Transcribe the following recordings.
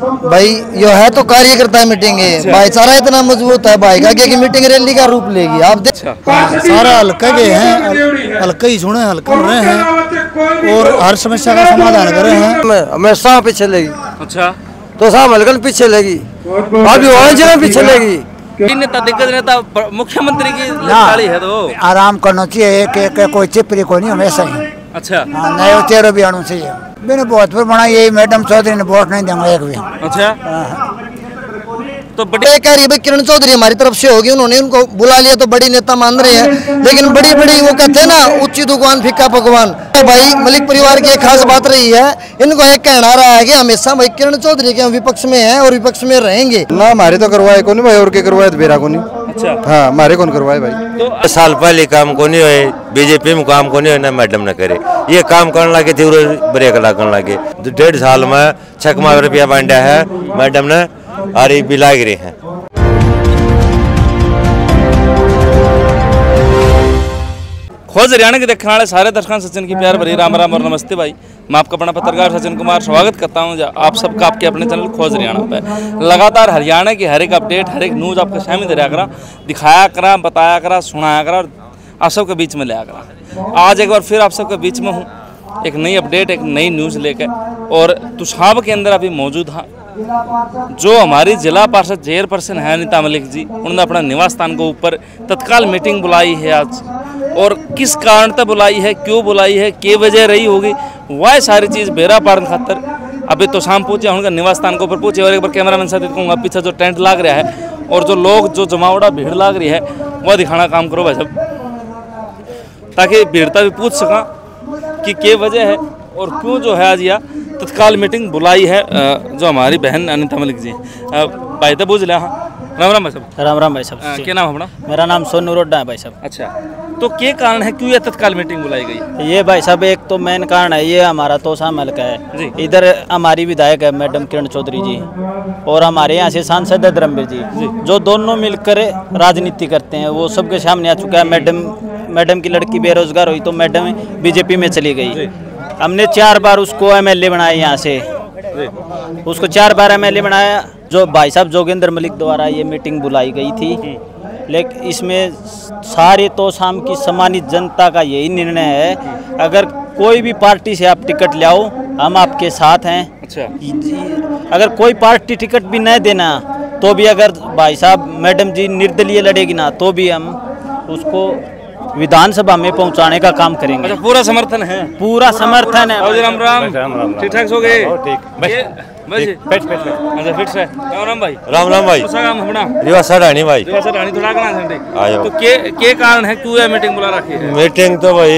भाई यो है तो कार्यकर्ता मीटिंग है। भाईचारा इतना मज़बूत है भाई का की मीटिंग रैली का रूप लेगी। आप देख सारा हल्का के हैं हल्का ही सुने हल्का रहे हैं। और हर समस्या का समाधान कर रहे हैं हमेशा पीछे लेगी। अच्छा। तो साहब हल्कन पीछे लेगी। अभी ऑरेंज में पीछे लेगी। नेता दिग्गज नेता मुख्यमंत्री की है तो। आराम करना चाहिए एक एक कोई चिपरी को नहीं हमेशा ही। अच्छा। हाँ नए चेहरे भी आना चाहिए मैंने बहुत पर बना यही मैडम चौधरी ने वोट नहीं देंगे एक भी। अच्छा। तो बड़ी ये कह रही है किरण चौधरी हमारी तरफ़ से होगी उन्होंने उनको बुला लिया तो बड़ी नेता मान रहे हैं। लेकिन बड़ी बड़ी वो कहते हैं ना ऊँची दुकान फिक्का पकवान। भाई मलिक परिवार की एक खास बात रही है इनको एक कहना रहा है कि हमेशा भाई किरण चौधरी के हम विपक्ष में हैं और विपक्ष में रहेंगे। ना हमारे तो करवाए को नहीं भाई और के करवाए तो बेरा को नहीं अच्छा हाँ मारे कौन करवाए भाई तो साल पहले काम को नहीं हुए बीजेपी में काम को नहीं हुए ना मैडम ने करे ये काम करने लगे थे ब्रेक लगने लगे तो डेढ़ साल में छकमा रुपया बांटा है मैडम ने अरे बिला गिरे हैं खोज हरियाणा के देखने वाले सारे दर्शकों सचिन की प्यार भरी राम राम और नमस्ते भाई। मैं आपका अपना पत्रकार सचिन कुमार स्वागत करता हूँ। आप सबका आपके अपने चैनल खोज हरियाणा पे। लगातार हरियाणा की हर एक अपडेट, हर एक न्यूज़ आपका दे रहा करा। दिखाया करा, बताया करा, सुनाया करा और आप सबके बीच में ले करा। आज एक बार फिर आप सबके बीच में हूँ। एक नई अपडेट, एक नई न्यूज़ लेकर और तुषाब के अंदर अभी मौजूद हाँ। जो हमारी जिला पार्षद चेयरपर्सन है, अनिता मलिक जी, उन्होंने अपना निवास स्थान के ऊपर तत्काल मीटिंग बुलाई है आज। और किस कारण तक बुलाई है, क्यों बुलाई है, के वजह रही होगी वह सारी चीज़ बेरा पाड़न खातर। अभी तो शाम पहुँचे उनका निवास स्थान के ऊपर पहुँचे और एक बार कैमरा मैन साथ कहूँगा पीछे जो टेंट लाग रहा है और जो लोग, जो जमावड़ा भीड़ लाग रही है, वह दिखाना काम करो भाई साहब। ताकि भीड़ता भी पूछ सका कि के वजह है और क्यों जो है आज यह तत्काल मीटिंग बुलाई है जो हमारी बहन अनिता मलिक जी। भाई तो बुझ लिया हाँ। राम राम भाई साहब। राम राम भाई साहब। क्या नाम अपना? मेरा नाम सोनू रोड्डा है भाई साहब। अच्छा तो क्या कारण है? क्यों यह तत्काल मीटिंग बुलाई गई? ये भाई साहब एक तो मेन कारण है ये हमारा तोसा महल का है। इधर हमारी विधायक है मैडम किरण चौधरी जी और हमारे यहाँ से सांसद है धर्मवीर जी। जो। दोनों मिलकर राजनीति करते हैं वो सबके सामने आ चुका है। मैडम मैडम की लड़की बेरोजगार हुई तो मैडम बीजेपी में चली गई। हमने चार बार उसको एमएलए बनाया यहाँ से। उसको चार बार एमएलए बनाया। जो भाई साहब जोगेंद्र मलिक द्वारा ये मीटिंग बुलाई गई थी। लेकिन इसमें सारे तो शाम की सम्मानित जनता का यही निर्णय है। अगर कोई भी पार्टी से आप टिकट ले आओ हम आपके साथ हैं। अच्छा। अगर कोई पार्टी टिकट भी नहीं देना तो भी अगर भाई साहब मैडम जी निर्दलीय लड़ेगी ना तो भी हम उसको विधानसभा में पहुँचाने का काम करेंगे। अच्छा पूरा समर्थन है? पूरा समर्थन है। राम राम ठीक ठाक गए? ठीक। बस। अच्छा फिट से। राम राम भाई। राम राम भाई। दूसरा काम अपना। रिवा सड़ानी भाई। दिवस रानी थोड़ा कना संडे आयो। तो के के कारण है? क्यों यह मीटिंग बुला रखी है? मीटिंग तो भाई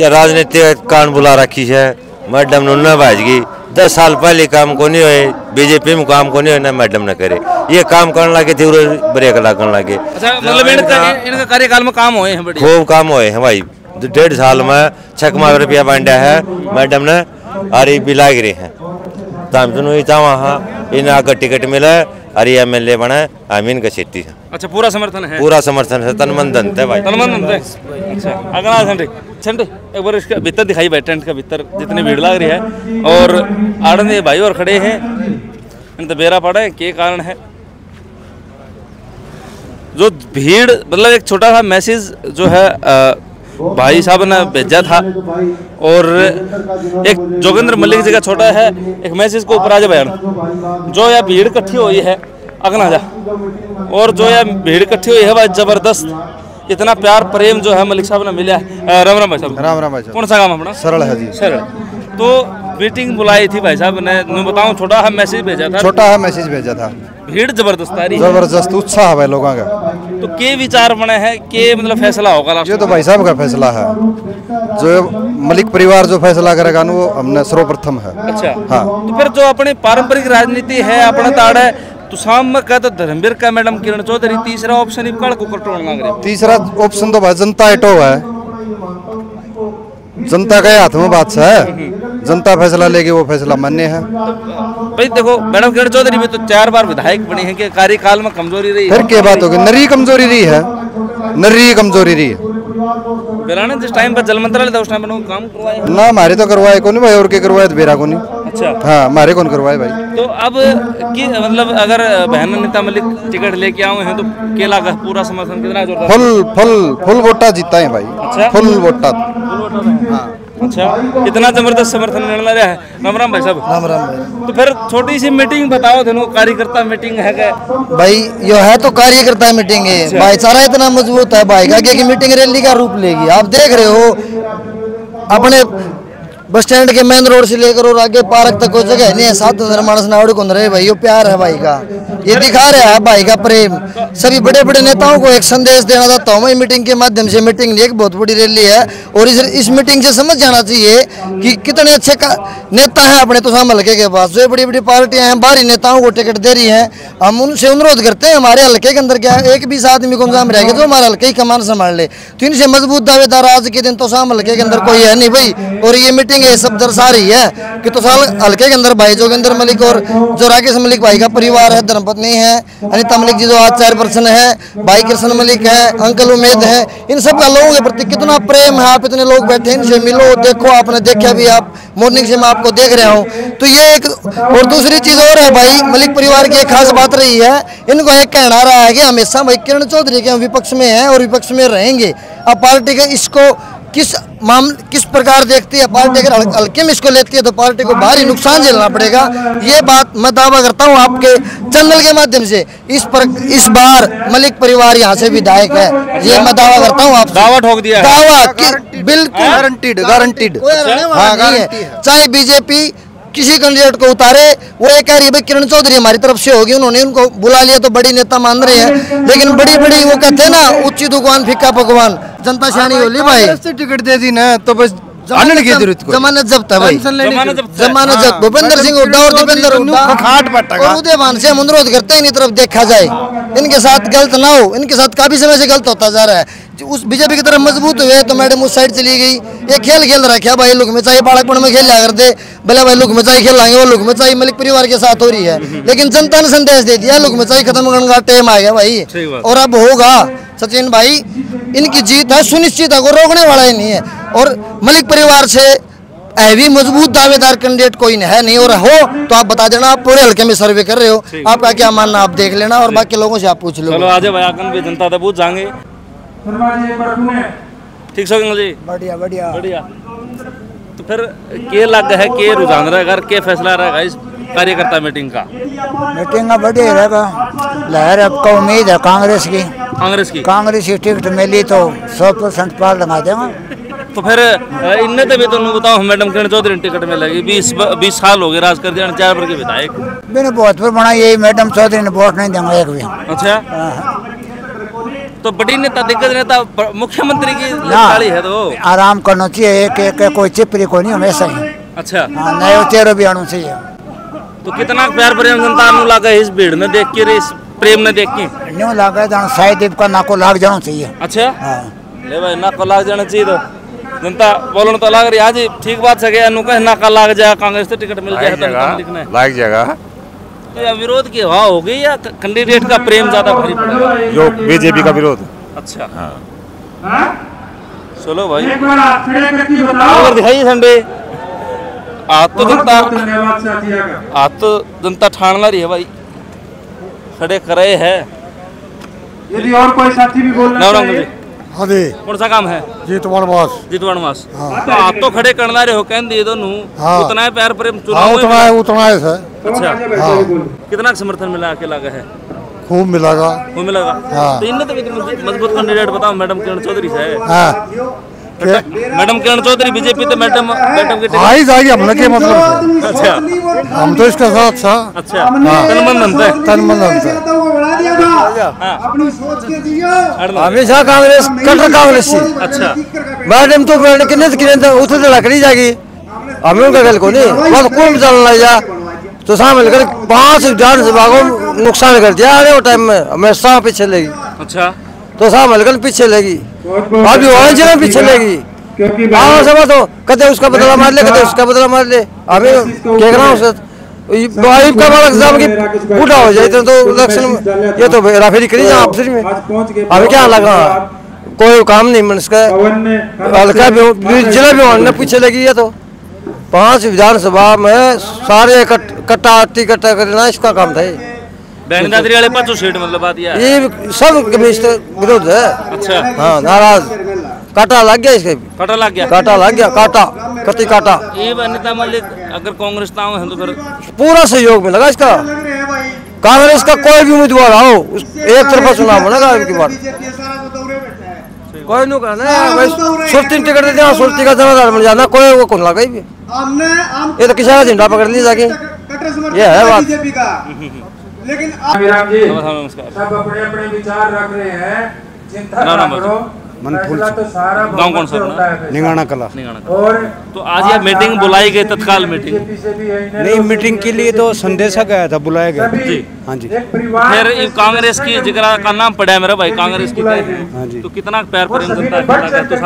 ये राजनीति कान बुला रखी है। मैडम ने उन्हें भाजगी दस साल पहले काम को नहीं हुए बीजेपी में काम को नहीं हुए ना मैडम ने करे। ये काम करने लगे थे ब्रेक लगने लगे। अच्छा मतलब इनका इनका कार्यकाल में काम हुए हैं बढ़िया। खूब काम हुए हैं भाई। डेढ़ साल में छकमा रुपया बांटा है मैडम ने अरे भी लाग रहे हैं। तो हम सुनो चाह हाँ इन आगे टिकट मिले अरे एम एल ए बने हम इनका खेती है। अच्छा पूरा समर्थन है? पूरा समर्थन है तन मन धन है भाई। तलमन अच्छा अगर आ संडे। संडे एक बार इसका भीतर दिखाई भाई टेंट का भीतर जितनी भीड़ लग रही है। और आड़े भाई और खड़े हैं इन तो बेरा पड़ा है, के कारण है। जो भीड़ मतलब एक छोटा सा मैसेज जो है भाई साहब ने भेजा था। और एक जोगेंद्र मलिक जी का छोटा है, एक मैसेज को ऊपर आ जा बयान। जो यह भीड़ इकट्ठी हुई है, अगना जा। और जो यह भीड़ इकट्ठी हुई है, वह ज़बरदस्त इतना प्यार प्रेम जो है मलिक साहब ने मिला है। राम राम भाई साहब। राम राम भाई साहब। कौन सा काम अपना? सरल है जी। सर तो मीटिंग बुलाई थी भाई साहब ने। मैं बताऊँ छोटा सा मैसेज भेजा था। छोटा है मैसेज भेजा था। भीड़ ज़बरदस्त आ रही है ज़बरदस्त उत्साह है लोगों का। तो के विचार बने हैं? के मतलब फैसला होगा ये तो भाई साहब का फैसला है। जो मलिक परिवार जो फैसला करेगा ना वो हमने सर्वप्रथम है। अच्छा। हाँ। तो फिर जो अपनी पारंपरिक राजनीति है अपना ताड़ है तो शाम में कहते धर्मवीर का मैडम किरण चौधरी तीसरा ऑप्शन को कटोड़ लग रहे तीसरा ऑप्शन तो भाई जनता एटो है। जनता के हाथ में बात है। जनता फैसला लेगी वो फैसला मान्य है। भाई देखो मैडम किरण चौधरी भी तो चार बार विधायक बनी है कि कार्यकाल में कमज़ोरी रही फिर क्या बात होगी? नरी कमज़ोरी रही है। नरी कमज़ोरी रही है। बेलाना जिस टाइम पर जल मंत्रालय था उस टाइम पर काम करवाए हैं। ना हमारे तो करवाए को नहीं भाई और के करवाए तो बेरा को नहीं अच्छा। हाँ हमारे कौन करवाए भाई? तो अब की मतलब अगर बहन नेता मलिक टिकट लेके आए हैं तो केला का पूरा समर्थन कितना जोरदार? फुल फुल फुल वोटा जीता है भाई। अच्छा। फुल वोटा। अच्छा इतना ज़बरदस्त समर्थन मिलना रहा है? राम राम भाई साहब। राम राम भाई। तो फिर छोटी सी मीटिंग बताओ थे कार्यकर्ता मीटिंग है क्या? भाई यो है तो कार्यकर्ता मीटिंग है। अच्छा। भाईचारा इतना मज़बूत है भाई का कि मीटिंग रैली का रूप लेगी। आप देख रहे हो अपने बस स्टैंड के मेन रोड से लेकर और आगे पार्क तक कोई जगह नहीं है। सात हज़ार मानस नावड़ रहे भाई? यो प्यार है भाई का। ये दिखा रहा है भाई का प्रेम। सभी बड़े बड़े नेताओं को एक संदेश देना चाहता हूँ मैं मीटिंग के माध्यम से। मीटिंग एक बहुत बड़ी रैली है। और इस इस मीटिंग से समझ जाना चाहिए कि कितने अच्छे का नेता है अपने तो हल्के के पास। जो बड़ी बड़ी पार्टियाँ हैं, बाहरी नेताओं को टिकट दे रही हैं, हम उनसे अनुरोध करते हैं, हमारे हल्के के अंदर क्या एक बीस आदमी को इंतज़ाम रहेगा, जो हमारे हल्के ही कमान संभाल ले। तो इनसे मज़बूत दावेदार आज के दिन तो शाम हल्के के अंदर कोई है नहीं भाई। और ये मीटिंग ये सब दर्शा रही है कि तो साल हल्के के अंदर, भाई जोगिंदर मलिक और जो राकेश मलिक भाई का परिवार है, धर्मपत्नी है, अनिता मलिक जी जो आज चार पर्सन है, भाई कृष्ण मलिक है, अंकल उमेद है, इन सब का लोगों के प्रति कितना प्रेम है, आप इतने लोग बैठे इनसे मिलो, देखो, आपने देखा भी, आप मॉर्निंग से मैं आपको देख रहा हूँ। तो ये एक, और दूसरी चीज़ और है भाई, मलिक परिवार की एक खास बात रही है, इनको एक कहना रहा है कि हमेशा भाई किरण चौधरी के हम विपक्ष में हैं और विपक्ष में रहेंगे। अब पार्टी का इसको किस मामले किस प्रकार देखती है पार्टी? अगर हल- हल्के में इसको लेती है तो पार्टी को भारी नुकसान झेलना पड़ेगा। ये बात मैं दावा करता हूँ आपके चैनल के माध्यम से। इस पर इस बार मलिक परिवार यहाँ से विधायक है। ये मैं दावा करता हूँ आप दावा ठोक दिया दावा बिल्कुल गारंटीड गारंटीड हाँ है। चाहे बीजेपी किसी कैंडिडेट को उतारे वो ये कह रही है भाई किरण चौधरी हमारी तरफ़ से होगी उन्होंने उनको बुला लिया तो बड़ी नेता मान रहे हैं। लेकिन बड़ी बड़ी वो कहते हैं ना उच्ची दुकान फिक्का पकवान जनता शानी होली भाई। टिकट दे दी ना तो बस आनंद की ज़रूरत जमानत जब्त है भाई जमानत जब्त। है। जमानत जब्त। भूपेंद्र सिंह हुड्डा और दीपेंद्र हुड्डा से हम अनुरोध करते हैं इनकी तरफ़ देखा जाए। इनके साथ गलत ना हो। इनके साथ काफ़ी समय से गलत होता जा रहा है। उस बीजेपी की तरफ़ मज़बूत हुए तो मैडम उस साइड चली गई। ये खेल खेल रखा भाई लुक में चाहिए में खेल लिया करते? भले भाई लुक में चाहिए खेल लाएँगे वो लुक में चाहिए मलिक परिवार के साथ हो रही है। लेकिन जनता ने संदेश दे दिया लुक में चाहिए खत्म करने का टाइम आ गया भाई। और अब होगा। सचिन भाई इनकी जीत है सुनिश्चित है कोई रोकने वाला ही नहीं है। और मलिक परिवार से हैवी मज़बूत दावेदार कैंडिडेट कोई है नहीं। और हो तो आप बता देना आप पूरे हल्के में सर्वे कर रहे हो। आपका क्या मानना आप देख लेना और बाकी लोगों से आप पूछ लो। चलो आज भाई भी जनता तक पूछ जाएँगे। ठीक सो जी? बढ़िया बढ़िया। बढ़िया। तो फिर के लग है के रुझान रहेगा के फैसला रहेगा इस कार्यकर्ता मीटिंग का? मीटिंग का बढ़िया रहेगा। लहर आपका उम्मीद है कांग्रेस की। कांग्रेस की? कांग्रेस की टिकट मिली तो सौ परसेंट पार लगा देगा। तो फिर इनने तो भी तुम बताओ मैडम किरण चौधरी टिकट में लगी बीस बीस साल हो गए राज कर दिया चार पर के विधायक। मैंने बहुत पर बना यही मैडम चौधरी ने वोट नहीं देंगे एक भी। अच्छा? तो बड़ी नेता दिग्गज नेता मुख्यमंत्री की है तो? आराम करना चाहिए एक एक कोई चिपरी को नहीं हमेशा ही अच्छा। हाँ नए चेहरे भी आना चाहिए। तो कितना प्यार प्रेम जनता नु लगा इस भीड़ में देख के रे इस प्रेम में देख के? न्यू लगा जाना शायद का नाको लाग जाना चाहिए। अच्छा? हाँ। ले भाई नाका लाग जाना चाहिए तो। जनता बोलन तो लग रही है आज ठीक बात से गया नु कहे नाका लाग जाए कांग्रेस से टिकट मिल जाए तो लिखना है। लाग जाएगा। तो या विरोध की हवा हो गई या कैंडिडेट का प्रेम ज़्यादा भारी पड़ेगा जो बीजेपी का विरोध। अच्छा। चलो भाई। एक बार फीडबैक की बताओ। और दिखाइए संडे। आज तो जनता आज तो जनता ठाणला रही है भाई। खड़े करे है। यदि और कोई साथी भी बोलना चाहिए हाँ जी। कौन सा काम है? जीत वनवास जितवाड़ मास तो आप तो खड़े करना रहे हो कहन दिए दोनों। हाँ। उतना है प्यार प्रेम हाँ चुनाव उतना है उतना है सर। अच्छा। कितना समर्थन मिला अकेला का है? खूब मिलेगा वो मिलेगा हाँ। तो इनने तो मजबूत- मज़बूत कैंडिडेट बताओ मैडम किरण चौधरी से है हाँ। मैडम किरण चौधरी बीजेपी तो मैडम मैडम की आ ही जाएगी हम के मतलब। अच्छा। हम तो इसके साथ था। अच्छा। तन मन धन से तन मन धन से अपनी सोच के दिया हमेशा कांग्रेस कट्टर कांग्रेस से अच्छा। मैडम तो मैडम किन्ने से किन्ने उठे तो लकड़ी जाएगी हमें उनका गल को नहीं। बस कौन चल रहा जा। तो सामने मिलकर पाँच जान से भागो नुकसान कर दिया। आने वो टाइम में हमेशा पीछे लेगी अच्छा। तो सामने मिलकर पीछे लेगी अभी ऑरेंज में पीछे लेगी हाँ समझ तो कदे उसका बदला मार ले कदे उसका बदला मार ले। हमें क्या करना उसे बाइब का बड़ा एग्ज़ाम की बूढ़ा हो जाए तो इलेक्शन ये तो राफेरी करी जा आपस में हमें क्या लगा? कोई काम नहीं मन इसका हल्का भी हो- जिला भी पीछे लगी है तो। पाँच विधानसभा में सारे कट, कट्टा टिकट करना इसका काम था ये। बैन दादरी वाले पाँचों सीट मतलब बात ये सब कम्युनिस्ट विरोध है अच्छा हाँ नाराज़ काटा लग गया इसके कटा लग गया काटा लग गया काटा कति काटा ये अनिता मलिक अगर कांग्रेस ना हो तो फिर पूरा सहयोग मिलेगा इसका कांग्रेस का कोई भी उम्मीदवार आओ एक तरफा चुनाव होगा की बात कोई सुरती टिकट दे देना सुरती का जनाधार मिल जाना कोई वो कौन लगा भी हमने हम ये तो किसी का झंडा पकड़ लिया जाके ये है बात। लेकिन आप विराम जी सब अपने अपने विचार रख रहे हैं। चिंता ना, करो। फैसला तो सारा गाँव कौन सा? होता है निगाना कला। और तो आज यह मीटिंग बुलाई गई तत्काल मीटिंग। है नहीं मीटिंग के लिए तो संदेशा गया था बुलाया गया जी। हाँ जी। फिर ये कांग्रेस की जिगरा का नाम पड़ा है मेरा भाई कांग्रेस की हाँ जी। तो कितना प्यार वो प्रेम जनता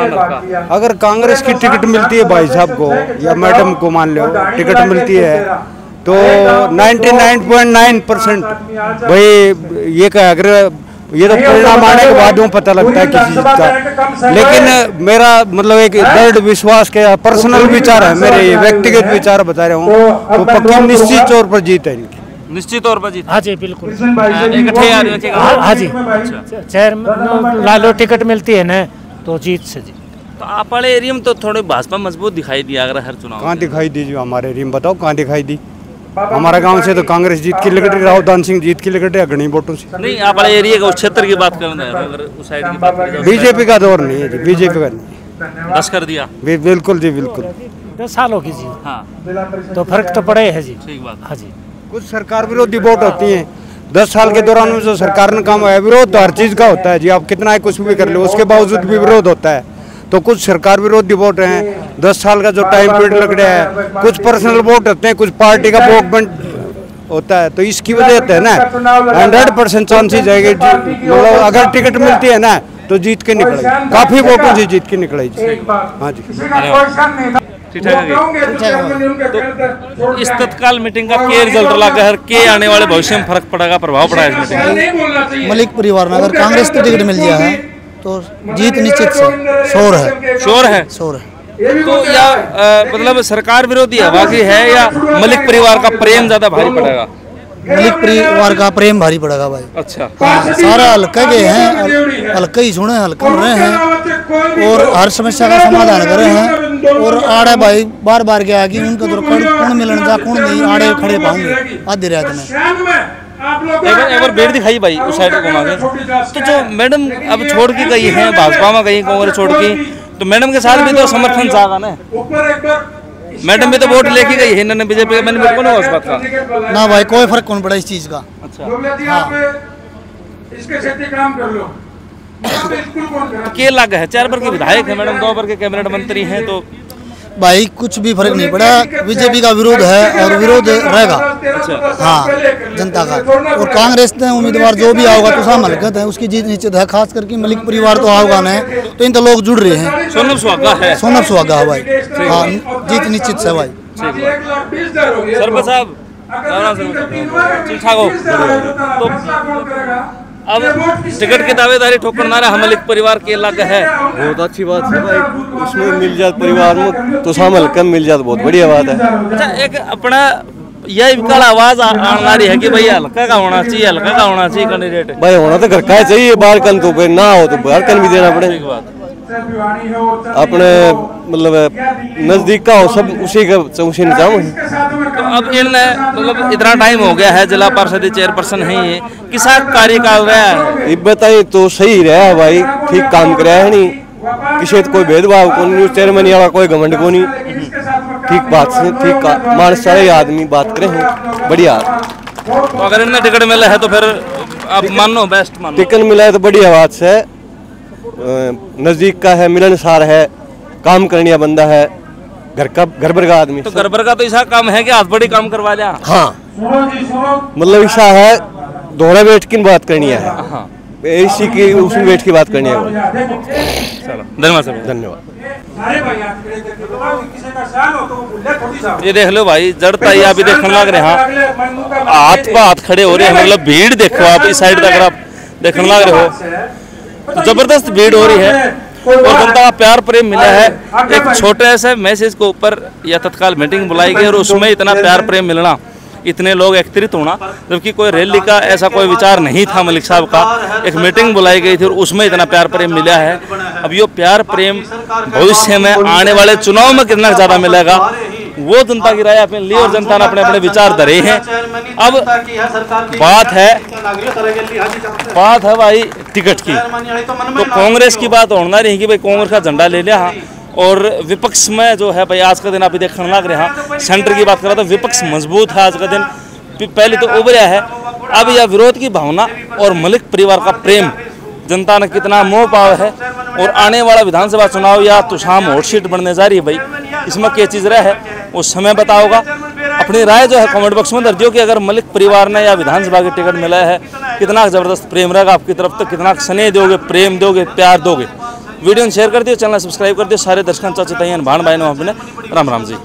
तो अगर कांग्रेस की टिकट मिलती है भाई साहब को या मैडम को मान लो टिकट मिलती है। तो 99.9 परसेंट भाई ये क्या अगर ये तो परिणाम आने के बाद में पता लगता है किसी चीज़ का। लेकिन मेरा मतलब एक दृढ़ विश्वास के पर्सनल विचार है मेरे ये व्यक्तिगत विचार बता रहा हूँ तो पक्की निश्चित तौर पर जीत है इनकी। निश्चित तौर पर जीत। हाँ जी बिल्कुल। हैं, हाँ। हाँ जी। अच्छा। चेयर लालो टिकट मिलती है ना तो जीत से जी तो आप एरिया में तो थोड़े भाजपा मज़बूत दिखाई दिया अगर हर चुनाव कहाँ दिखाई दीजिए हमारे एरिया में बताओ कहाँ दिखाई दी। हमारा गाँव से तो कांग्रेस जीत की लकड़ी राहुल दान सिंह जीत की लकड़ी अग्रणी वोटों से। नहीं आप वाले एरिया का उस क्षेत्र की बात कर रहे हैं अगर उस साइड की बात करें बीजेपी का दौर नहीं है जी बीजेपी का नहीं। दस कर दिया। बि- बिल्कुल जी बिल्कुल। दस सालों की जी। हाँ। तो फ़र्क तो पड़े है जी। ठीक बात हाँ। जी। कुछ सरकार विरोधी वोट होती है। दस साल के दौरान में जो सरकार ने काम है विरोध तो हर चीज़ का होता है जी आप कितना ही कुछ भी कर लो उसके बावजूद भी विरोध होता है। तो कुछ सरकार विरोधी वोट हैं दस साल का जो टाइम पीरियड लग रहा है कुछ पर्सनल वोट होते हैं कुछ पार्टी का वोट होता है तो इसकी वजह से है ना हंड्रेड परसेंट चांसेज है मतलब अगर टिकट मिलती है ना तो जीत के निकलेगी। काफ़ी वोटों से जीत के निकलेगी। हाँ जी। है। कहोगे तो इस तत्काल मीटिंग का के रिज़ल्ट लगा है के आने वाले भविष्य में फ़र्क पड़ेगा प्रभाव पड़ा है इस मीटिंग मलिक परिवार में अगर कांग्रेस को टिकट मिल गया है तो जीत निश्चित से शोर है। शोर है। शोर है। तो या मतलब सरकार विरोधी हवा की है या मलिक परिवार का प्रेम ज़्यादा भारी पड़ेगा? मलिक परिवार का प्रेम भारी पड़ेगा भाई। अच्छा। सारा हल्का के हैं हल्का ही सुने हल्का रहे हैं। और हर समस्या का समाधान कर रहे हैं और आड़े भाई बार बार गया कि उनका तो कौन मिलन जा कौन नहीं आड़े खड़े पाऊँगे आधी रात में। एक बार एक बार बेट दिखाई भाई उस साइड को मांगे तो जो मैडम अब छोड़ के गई है भाजपा में गई कांग्रेस छोड़ के तो मैडम के साथ भी तो समर्थन ज़्यादा ना मैडम भी तो वोट लेके गई है इन्होंने बीजेपी का मैंने बिल्कुल नहीं उस बात का? ना भाई कोई फ़र्क कौन पड़ा इस चीज़ का? अच्छा। बोले इसके काम कर लो। अब स्कूल कौन करा? के लग है चार बार के विधायक है मैडम दो बार के कैबिनेट मंत्री हैं तो भाई कुछ भी फ़र्क नहीं पड़ा। बीजेपी का विरोध है और विरोध रहेगा। हाँ जनता का। और कांग्रेस ने उम्मीदवार जो भी आओगा तो साम हलकत है उसकी जीत निश्चित है खास करके मलिक परिवार तो आओगा नहीं तो इन तो लोग जुड़ रहे हैं। सोनम सुहागा है। सोनम सुहागा है भाई। हाँ जीत निश्चित भाई। हो। साहब सरपंच ठीक ठाक हो। तो अब टिकट की दावेदारी ठोकर नारा हम एक परिवार के अलग है। बहुत अच्छी बात है भाई। उसमें मिल जात परिवार में तो शामिल कम मिल जात बहुत बढ़िया बात है। अच्छा एक अपना यही विकल आवाज़ आ- रही है कि भाई हल्का का होना चाहिए हल्का का होना चाहिए कैंडिडेट भाई होना तो घर का चाहिए बाहर कन तो ना हो तो बालकन कन भी देना पड़े। अपने मतलब नज़दीक का हो सब उसी का उसी निज़ाम है तो अब इन मतलब इतना टाइम हो गया है जिला परिषद चेयरपर्सन है ये। किसा कार्यकाल रहा है? ये तो सही रहा है भाई ठीक काम कराया है नहीं। किसी को कोई भेदभाव को नहीं चेयरमैन वाला कोई घमंड को नहीं। ठीक बात से ठीक का मानस सारे आदमी बात करे हैं। बढ़िया। तो अगर इन्हें टिकट मिला है तो फिर आप मानो बेस्ट मानो। टिकट मिला है तो बढ़िया बात से। अ, नज़दीक का है मिलनसार है काम करने बंदा है घर का घर भर का आदमी। तो गड़बड़ का तो ऐसा काम है कि हाथ बड़ी काम करवा लिया? हाँ। मतलब ऐसा है दोहरा बैठ की बात करनी है? हाँ। इसी की उसमें बैठ की बात करनी है। धन्यवाद सर। धन्यवाद। हो ये देख लो भाई जड़ता ही अभी देखने लग रहे हैं। हाथ पे हाथ खड़े हो रहे हैं मतलब भीड़ देखो आप इस साइड तक आप देखने लग रहे हो। ज़बरदस्त भीड़ हो रही है। और जनता का प्यार प्रेम मिला है। एक छोटे से मैसेज के ऊपर या तत्काल मीटिंग बुलाई गई और उसमें इतना प्यार प्रेम मिलना इतने लोग एकत्रित होना जबकि कोई रैली का ऐसा कोई विचार नहीं था मलिक साहब का। एक मीटिंग बुलाई गई थी और उसमें इतना प्यार प्रेम मिला है। अब ये प्यार प्रेम भविष्य में आने वाले चुनाव में कितना ज़्यादा मिलेगा? वो जनता की राय अपने लिए और जनता ने अपने अपने विचार धरे हैं। अब बात है बात है भाई टिकट की। तो कांग्रेस की बात होना रही कि भाई कांग्रेस का झंडा ले लिया हाँ। और विपक्ष में जो है भाई आज का दिन आप देखने लग रहे हैं सेंटर की बात करा तो विपक्ष मज़बूत है आज का दिन। पहले तो उभरा है। अब यह विरोध की भावना और मलिक परिवार का प्रेम, जनता ने कितना मोह पाव है। और आने वाला विधानसभा चुनाव या तो शाम हॉट सीट बनने जा रही है भाई। इसमें क्या चीज़ रहा है? वो समय बताओगा। अपनी राय जो है कमेंट बॉक्स में दर्ज हो कि अगर मलिक परिवार ने या विधानसभा के टिकट मिला है, कितना ज़बरदस्त प्रेम रहेगा आपकी तरफ़ तो कितना स्नेह दोगे, प्रेम दोगे, प्यार दोगे। वीडियो शेयर कर दिए चैनल सब्सक्राइब कर दिए सारे दर्शकों, चाचा तैयार भाण भाई ने राम राम जी।